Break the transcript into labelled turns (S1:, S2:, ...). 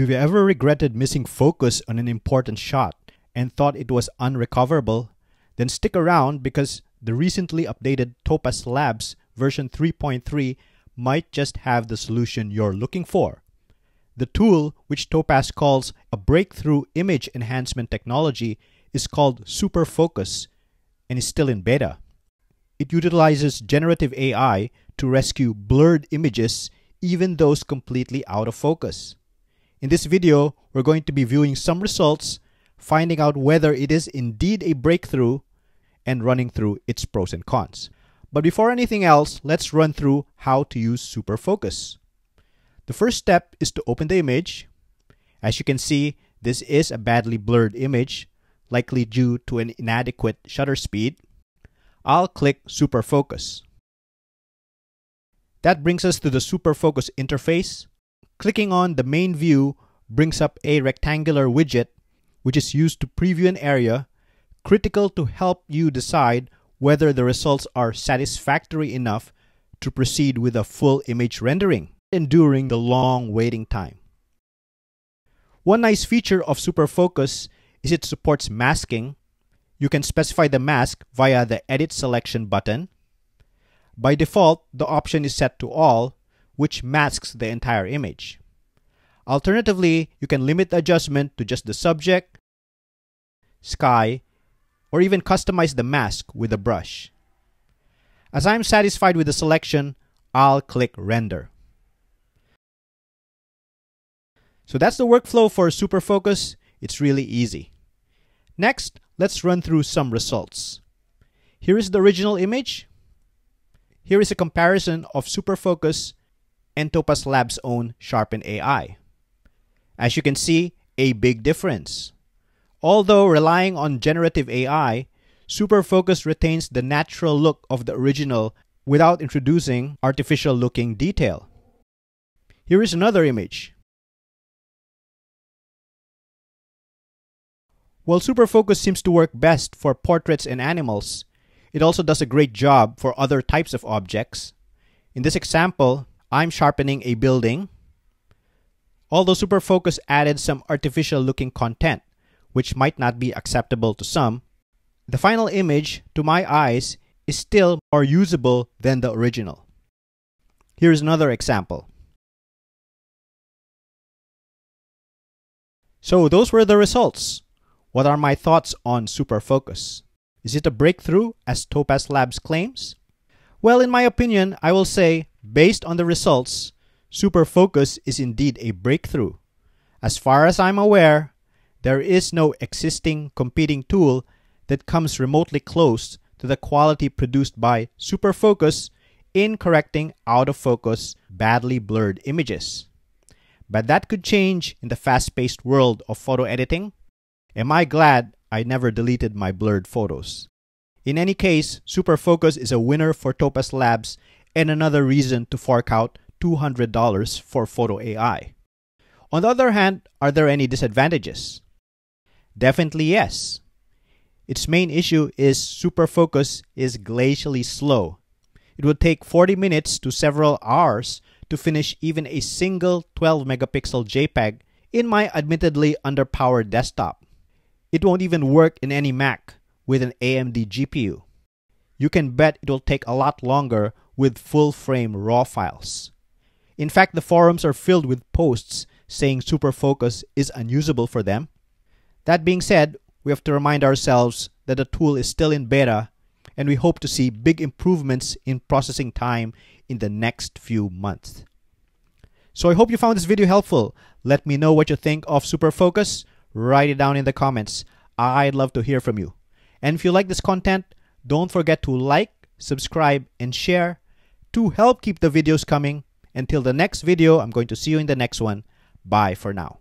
S1: you've ever regretted missing focus on an important shot and thought it was unrecoverable, then stick around because the recently updated Topaz Labs version 3.3 might just have the solution you're looking for. The tool, which Topaz calls a breakthrough image enhancement technology, is called Super Focus and is still in beta. It utilizes generative AI to rescue blurred images, even those completely out of focus. In this video, we're going to be viewing some results, finding out whether it is indeed a breakthrough, and running through its pros and cons. But before anything else, let's run through how to use Super Focus. The first step is to open the image. As you can see, this is a badly blurred image, likely due to an inadequate shutter speed. I'll click Super Focus. That brings us to the Super Focus interface. Clicking on the main view brings up a rectangular widget which is used to preview an area, critical to help you decide whether the results are satisfactory enough to proceed with a full image rendering, enduring the long waiting time. One nice feature of Super Focus is it supports masking. You can specify the mask via the Edit Selection button. By default, the option is set to All, which masks the entire image. Alternatively, you can limit the adjustment to just the subject, sky, or even customize the mask with a brush. As I'm satisfied with the selection, I'll click Render. So that's the workflow for Super Focus. It's really easy. Next, let's run through some results. Here is the original image. Here is a comparison of Super Focus and Topaz Labs' own Sharpen AI. As you can see, a big difference. Although relying on generative AI, Super Focus retains the natural look of the original without introducing artificial looking detail. Here is another image. While Super Focus seems to work best for portraits and animals, it also does a great job for other types of objects. In this example, I'm sharpening a building. Although Super Focus added some artificial looking content, which might not be acceptable to some, the final image, to my eyes, is still more usable than the original. Here's another example. So those were the results. What are my thoughts on Super Focus? Is it a breakthrough as Topaz Labs claims? Well, in my opinion, I will say, based on the results, Super Focus is indeed a breakthrough. As far as I'm aware, there is no existing competing tool that comes remotely close to the quality produced by Super Focus in correcting out of focus, badly blurred images. But that could change in the fast paced world of photo editing Am I glad I never deleted my blurred photos? In any case, Super Focus is a winner for Topaz Labs and another reason to fork out $200 for Photo AI. On the other hand, are there any disadvantages? Definitely yes. Its main issue is Super Focus is glacially slow. It would take 40 minutes to several hours to finish even a single 12 megapixel JPEG in my admittedly underpowered desktop. It won't even work in any Mac with an AMD GPU. You can bet it will take a lot longer with full frame RAW files. In fact, the forums are filled with posts saying Super Focus is unusable for them. That being said, we have to remind ourselves that the tool is still in beta and we hope to see big improvements in processing time in the next few months. So I hope you found this video helpful. Let me know what you think of Super Focus write it down in the comments. I'd love to hear from you. And if you like this content, don't forget to like, subscribe, and share to help keep the videos coming. Until the next video, I'm going to see you in the next one. Bye for now.